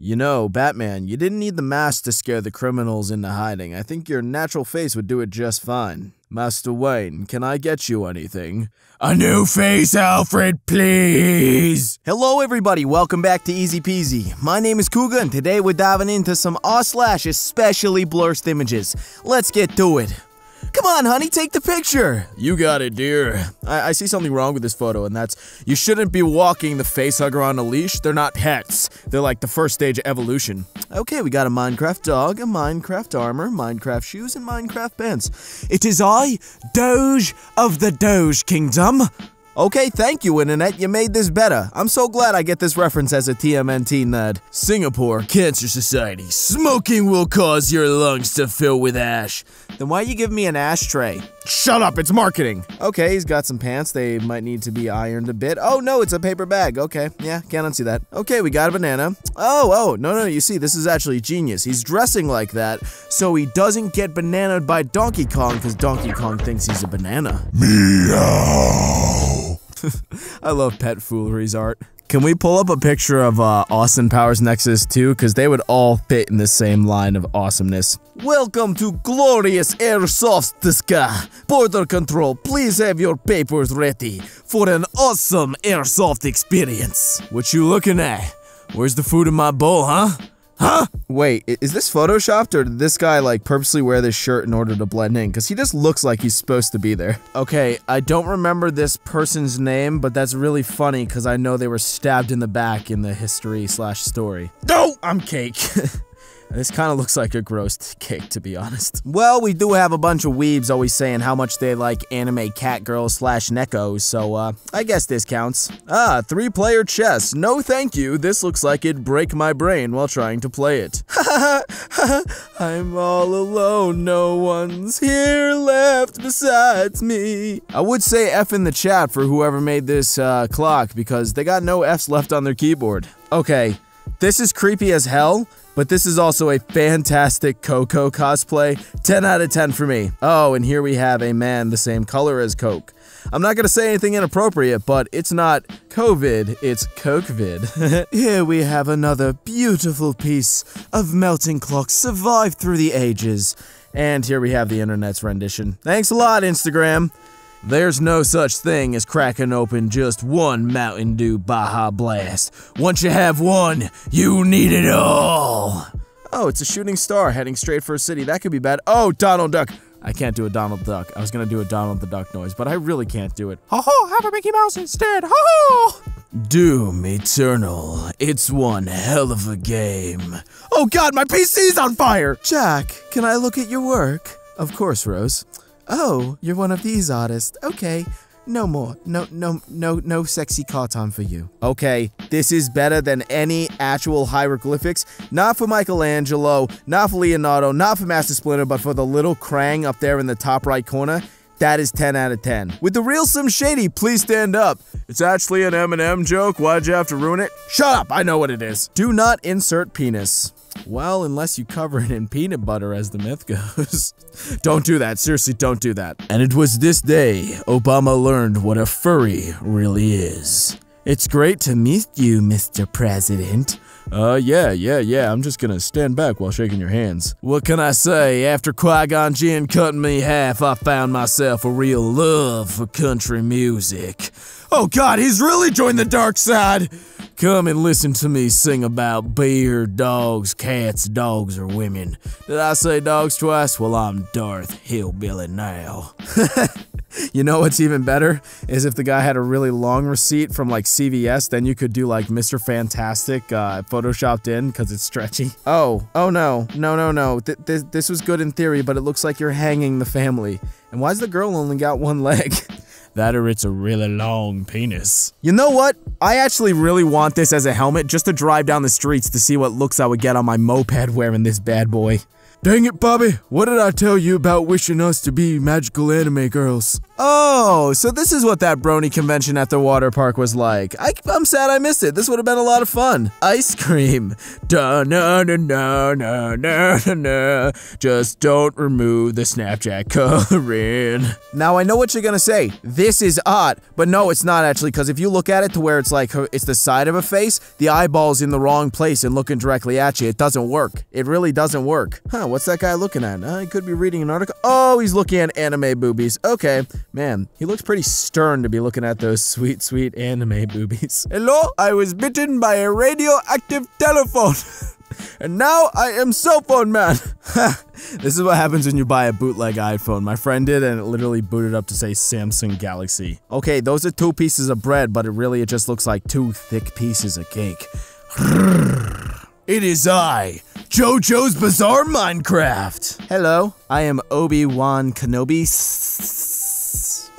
You know, Batman, you didn't need the mask to scare the criminals into hiding. I think your natural face would do it just fine. Master Wayne, can I get you anything? A new face, Alfred, please! Hello, everybody. Welcome back to Easy Peasy. My name is Cougar, and today we're diving into some R slash especially blursed images. Let's get to it. Come on, honey, take the picture. You got it, dear. I, I, see something wrong with this photo, and that's you shouldn't be walking the face hugger on a leash. They're not pets. They're like the first stage of evolution. Okay, we got a Minecraft dog, a Minecraft armor, Minecraft shoes, and Minecraft pants. It is I, Doge of the Doge Kingdom. Okay, thank you, Internet. You made this better. I'm so glad I get this reference as a TMNT nerd. Singapore Cancer Society. Smoking will cause your lungs to fill with ash. Then why you give me an ashtray? Shut up, it's marketing. Okay, he's got some pants. They might need to be ironed a bit. Oh, no, it's a paper bag. Okay, yeah, can't unsee that. Okay, we got a banana. Oh, oh, no, no, you see, this is actually genius. He's dressing like that so he doesn't get bananaed by Donkey Kong because Donkey Kong thinks he's a banana. Meow. I love pet foolery's art. Can we pull up a picture of uh, Austin Powers Nexus 2? Because they would all fit in the same line of awesomeness. Welcome to glorious Airsoft Border Control, please have your papers ready for an awesome airsoft experience. What you looking at? Where's the food in my bowl, huh? Huh? Wait, is this photoshopped or did this guy like purposely wear this shirt in order to blend in? Because he just looks like he's supposed to be there. Okay, I don't remember this person's name, but that's really funny because I know they were stabbed in the back in the history slash story. No, I'm cake. This kind of looks like a gross cake, to be honest. Well, we do have a bunch of weebs always saying how much they like anime cat girls slash nekos, so uh, I guess this counts. Ah, three-player chess. No thank you. This looks like it'd break my brain while trying to play it. I'm all alone. No one's here left besides me. I would say F in the chat for whoever made this uh, clock because they got no Fs left on their keyboard. Okay, this is creepy as hell, but this is also a fantastic Coco cosplay. 10 out of 10 for me. Oh, and here we have a man the same color as Coke. I'm not gonna say anything inappropriate, but it's not COVID, it's Cokevid. Here we have another beautiful piece of melting clock survived through the ages. And here we have the internet's rendition. Thanks a lot, Instagram. There's no such thing as cracking open just one Mountain Dew Baja Blast. Once you have one, you need it all. Oh, it's a shooting star heading straight for a city. That could be bad. Oh, Donald Duck. I can't do a Donald Duck. I was gonna do a Donald the Duck noise, but I really can't do it. Ho ho, have a Mickey Mouse instead. Ho ho! Doom Eternal. It's one hell of a game. Oh god, my PC's on fire! Jack, can I look at your work? Of course, Rose. Oh, you're one of these artists. Okay. No more. No, no, no, no sexy carton for you. Okay, this is better than any actual hieroglyphics. Not for Michelangelo, not for Leonardo, not for Master Splinter, but for the little Krang up there in the top right corner. That is 10 out of 10. With the real Sim Shady, please stand up. It's actually an Eminem joke. Why'd you have to ruin it? Shut up, I know what it is. Do not insert penis. Well, unless you cover it in peanut butter, as the myth goes. don't do that. Seriously, don't do that. And it was this day Obama learned what a furry really is. It's great to meet you, Mr. President. Uh, yeah, yeah, yeah, I'm just gonna stand back while shaking your hands. What can I say? After Qui-Gon Jinn cutting me half, I found myself a real love for country music. Oh god, he's really joined the dark side! Come and listen to me sing about beer, dogs, cats, dogs, or women. Did I say dogs twice? Well, I'm Darth Hillbilly now. you know what's even better? Is if the guy had a really long receipt from like CVS, then you could do like Mr. Fantastic uh, photoshopped in because it's stretchy. Oh, oh no, no, no, no. Th th this was good in theory, but it looks like you're hanging the family. And why's the girl only got one leg? That or it's a really long penis. You know what? I actually really want this as a helmet just to drive down the streets to see what looks I would get on my moped wearing this bad boy. Dang it, Bobby. What did I tell you about wishing us to be magical anime girls? Oh, so this is what that brony convention at the water park was like. I, am sad I missed it. This would have been a lot of fun. Ice cream. Da na na na na na na na. Just don't remove the Snapchat coloring. Now I know what you're gonna say. This is odd, but no, it's not actually. Because if you look at it to where it's like uh, it's the side of a face, the eyeball's in the wrong place and looking directly at you. It doesn't work. It really doesn't work. Huh? What's that guy looking at? Uh, he could be reading an article. Oh, he's looking at anime boobies. Okay. Man, he looks pretty stern to be looking at those sweet, sweet anime boobies. Hello, I was bitten by a radioactive telephone. and now I am cell phone man. this is what happens when you buy a bootleg iPhone. My friend did, and it literally booted up to say Samsung Galaxy. Okay, those are two pieces of bread, but it really it just looks like two thick pieces of cake. It is I, JoJo's Bizarre Minecraft. Hello, I am Obi-Wan Kenobi.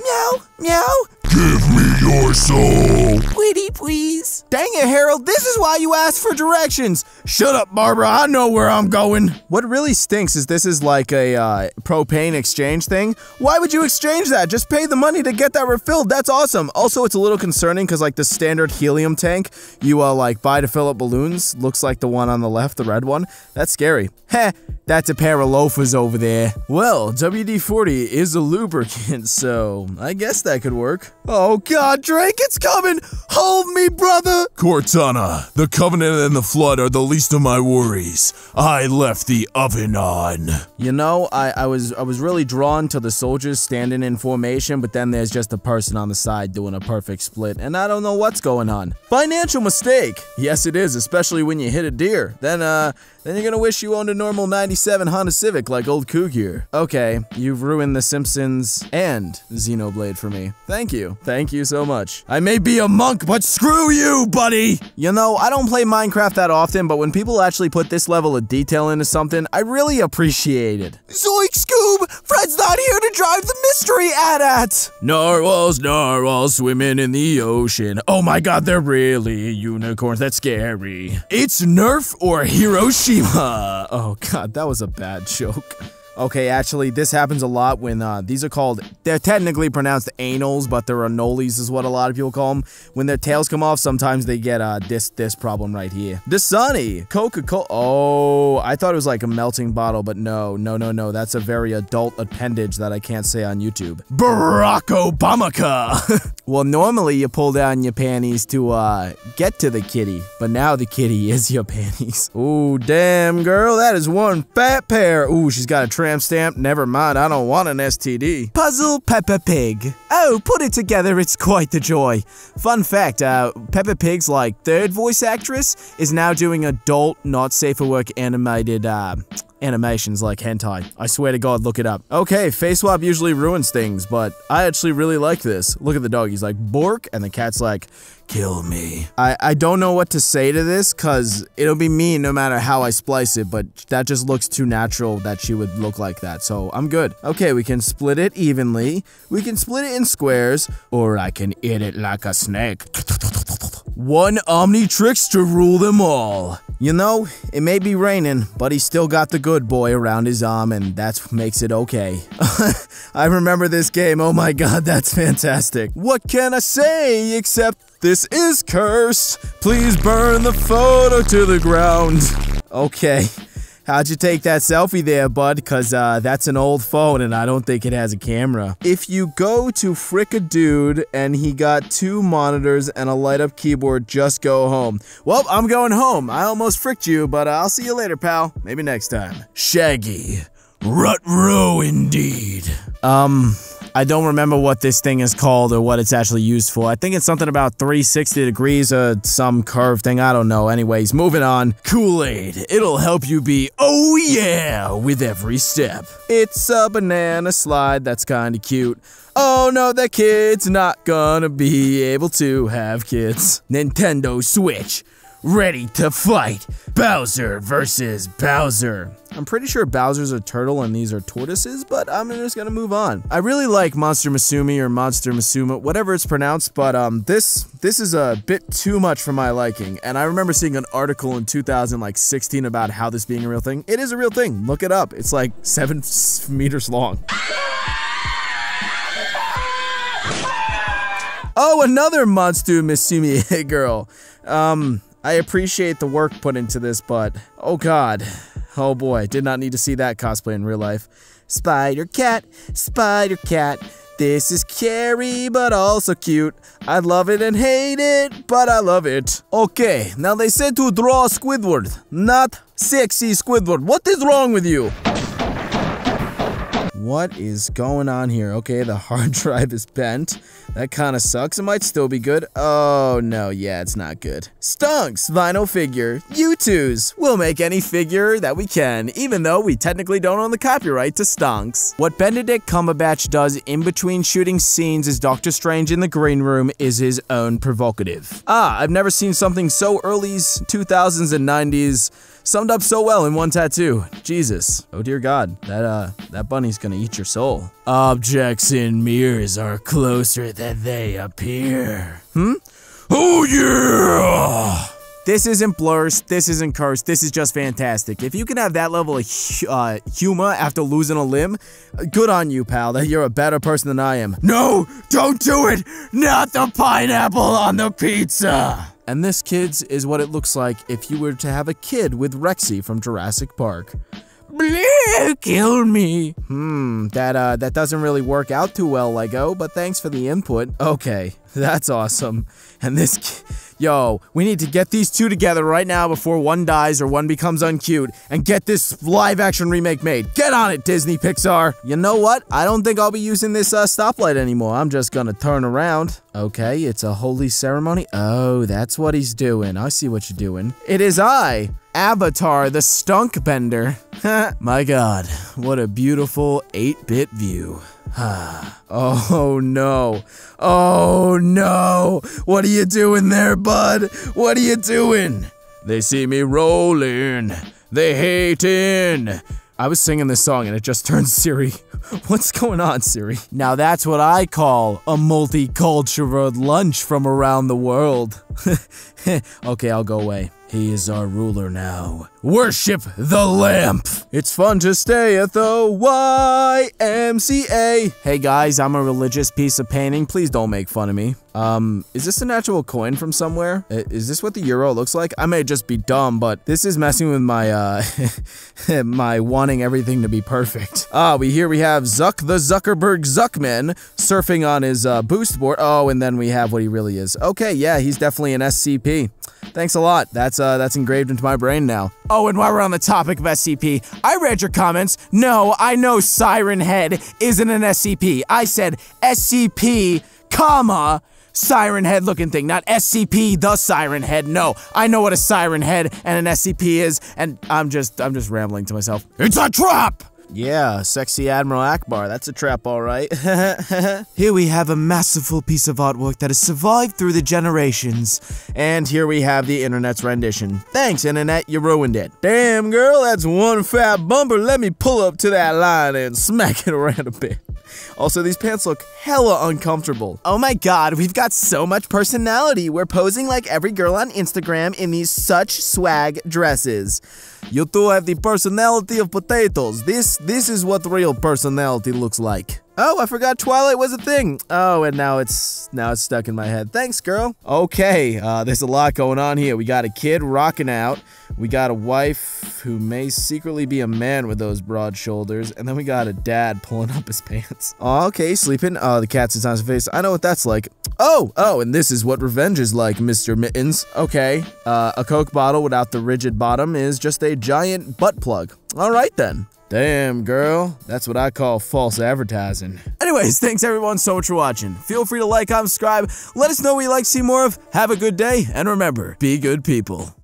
Meow, meow. Give me your soul. Pretty please. Dang it, Harold, this is why you asked for directions. Shut up, Barbara, I know where I'm going. What really stinks is this is like a uh, propane exchange thing. Why would you exchange that? Just pay the money to get that refilled. That's awesome. Also, it's a little concerning because like the standard helium tank you uh, like buy to fill up balloons looks like the one on the left, the red one. That's scary. Heh, that's a pair of loafers over there. Well, WD-40 is a lubricant, so I guess that could work. Oh god, Drake, it's coming! Hold me, brother! Cortana, the Covenant and the Flood are the least of my worries. I left the oven on. You know, I, I was I was really drawn to the soldiers standing in formation, but then there's just a person on the side doing a perfect split, and I don't know what's going on. Financial mistake! Yes, it is, especially when you hit a deer. Then, uh, then you're gonna wish you owned a normal 97 Honda Civic like old Cougar. Okay, you've ruined The Simpsons and Xenoblade for me. Thank you. Thank you so much. I may be a monk, but screw you, buddy! You know, I don't play Minecraft that often, but when people actually put this level of detail into something, I really appreciate it. Zoink Scoob! Fred's not here to drive the mystery ad at! Narwhals, narwhals swimming in the ocean. Oh my god, they're really unicorns. That's scary. It's Nerf or Hiroshima. Oh god, that was a bad joke. Okay, actually, this happens a lot when uh, these are called, they're technically pronounced anals, but they're anoles is what a lot of people call them. When their tails come off, sometimes they get uh, this this problem right here. Dasani, Coca-Cola. Oh, I thought it was like a melting bottle, but no, no, no, no. That's a very adult appendage that I can't say on YouTube. Barack Obamaka. well, normally you pull down your panties to uh, get to the kitty, but now the kitty is your panties. Ooh, damn, girl, that is one fat pair. Ooh, she's got a tramp stamp. Never mind, I don't want an STD. Puzzle Peppa Pig. Oh, put it together, it's quite the joy. Fun fact, uh, Peppa Pig's like third voice actress is now doing adult, not safe for work animated, uh, animations like hentai. I swear to God, look it up. Okay, face swap usually ruins things, but I actually really like this. Look at the dog, he's like, bork, and the cat's like, kill me. I, I don't know what to say to this, cause it'll be mean no matter how I splice it, but that just looks too natural that she would look like that, so I'm good. Okay, we can split it evenly, we can split it in squares, or I can eat it like a snake. One Omnitrix to rule them all. You know, it may be raining, but he's still got the good boy around his arm, and that's what makes it okay. I remember this game, oh my god, that's fantastic. What can I say except this is cursed? Please burn the photo to the ground. Okay. How'd you take that selfie there, bud? Cause uh, that's an old phone and I don't think it has a camera. If you go to Frick a Dude and he got two monitors and a light up keyboard, just go home. Well, I'm going home. I almost fricked you, but I'll see you later, pal. Maybe next time. Shaggy. Rut row indeed. Um, I don't remember what this thing is called or what it's actually used for. I think it's something about 360 degrees or some curve thing. I don't know. Anyways, moving on. Kool-Aid. It'll help you be oh yeah with every step. It's a banana slide that's kinda cute. Oh no, that kid's not gonna be able to have kids. Nintendo Switch. Ready to fight. Bowser versus Bowser. I'm pretty sure Bowser's a turtle and these are tortoises, but I'm just gonna move on. I really like Monster Masumi or Monster Masuma, whatever it's pronounced, but um, this this is a bit too much for my liking. And I remember seeing an article in 2016 about how this being a real thing. It is a real thing. Look it up. It's like seven meters long. Oh, another Monster Masumi girl. Um, I appreciate the work put into this, but oh god. Oh boy, did not need to see that cosplay in real life. Spider Cat, Spider Cat. This is scary, but also cute. I love it and hate it, but I love it. Okay, now they said to draw Squidward, not sexy Squidward. What is wrong with you? What is going on here? Okay, the hard drive is bent. That kind of sucks. It might still be good. Oh, no, yeah, it's not good. Stunks, vinyl figure. You twos. We'll make any figure that we can, even though we technically don't own the copyright to Stunks. What Benedict Cumberbatch does in between shooting scenes as Doctor Strange in the green room is his own provocative. Ah, I've never seen something so early 2000s and 90s summed up so well in one tattoo. Jesus. Oh dear God. That uh that bunny's gonna eat your soul. Objects in mirrors are closer than they appear. Hmm? Oh yeah! This isn't blurs, this isn't cursed, this is just fantastic. If you can have that level of uh, humor after losing a limb, good on you, pal, that you're a better person than I am. No, don't do it! Not the pineapple on the pizza! And this, kids, is what it looks like if you were to have a kid with Rexy from Jurassic Park. Kill me. Hmm, that uh that doesn't really work out too well, Lego, but thanks for the input. Okay, that's awesome. And this Yo, we need to get these two together right now before one dies or one becomes uncute and get this live action remake made. Get on it, Disney Pixar. You know what? I don't think I'll be using this uh, stoplight anymore. I'm just gonna turn around. Okay, it's a holy ceremony. Oh, that's what he's doing. I see what you're doing. It is I, Avatar the Stunk Bender. My god, what a beautiful 8-bit view. oh no. Oh no. What are you doing there, bud? What are you doing? They see me rolling. They hating. I was singing this song and it just turned Siri. What's going on, Siri? Now that's what I call a multicultural lunch from around the world. okay, I'll go away. He is our ruler now. Worship the lamp! It's fun to stay at the YMCA. Hey guys, I'm a religious piece of painting. Please don't make fun of me. Um, is this an actual coin from somewhere? Is this what the euro looks like? I may just be dumb, but this is messing with my, uh, my wanting everything to be perfect. Ah, we here we have Zuck the Zuckerberg Zuckman surfing on his, uh, boost board. Oh, and then we have what he really is. Okay, yeah, he's definitely an SCP. Thanks a lot. That's uh that's engraved into my brain now. Oh, and while we're on the topic of SCP, I read your comments. No, I know Siren Head isn't an SCP. I said SCP, comma, Siren Head looking thing, not SCP the Siren Head. No, I know what a Siren Head and an SCP is, and I'm just I'm just rambling to myself. It's a trap! Yeah, sexy Admiral Ackbar, That's a trap, all right. here we have a masterful piece of artwork that has survived through the generations. And here we have the internet's rendition. Thanks, internet, you ruined it. Damn, girl, that's one fat bumper. Let me pull up to that line and smack it around a bit. Also, these pants look hella uncomfortable. Oh my god, we've got so much personality. We're posing like every girl on Instagram in these such swag dresses. You two have the personality of potatoes. This this is what real personality looks like. Oh, I forgot Twilight was a thing. Oh, and now it's now it's stuck in my head. Thanks, girl. Okay, uh, there's a lot going on here. We got a kid rocking out. We got a wife who may secretly be a man with those broad shoulders, and then we got a dad pulling up his pants. Oh, okay, sleeping. Oh, the cat sits on his face. I know what that's like. Oh, oh, and this is what revenge is like, Mr. Mittens. Okay, uh, a Coke bottle without the rigid bottom is just a giant butt plug. All right then. Damn, girl. That's what I call false advertising. Anyways, thanks everyone so much for watching. Feel free to like, comment, subscribe. Let us know what you'd like to see more of. Have a good day, and remember, be good people.